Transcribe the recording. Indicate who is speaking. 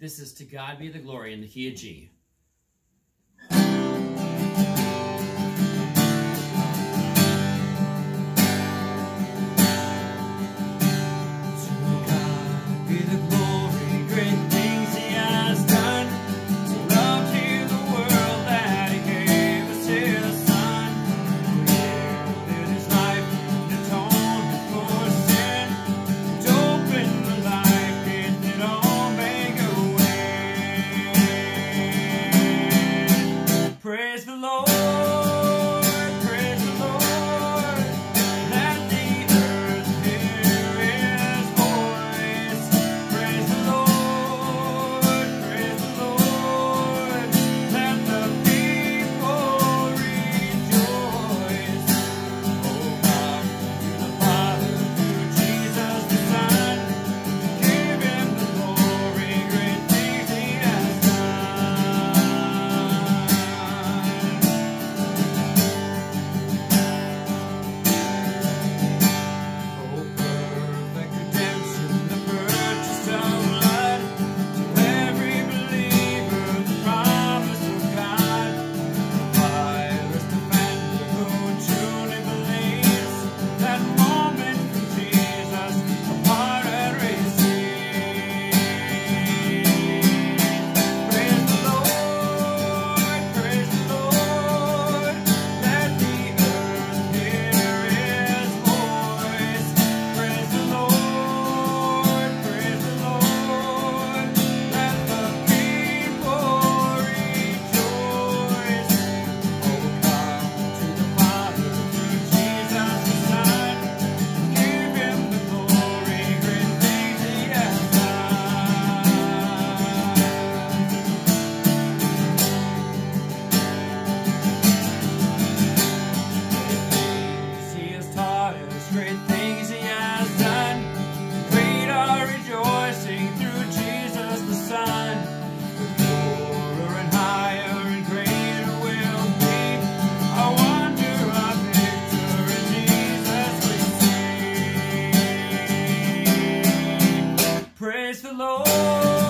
Speaker 1: This is to God be the glory in the key of G. great things he has done. Great are rejoicing through Jesus the Son. Lower and higher and greater will be. a wonder a picture of Jesus we see. Praise the Lord.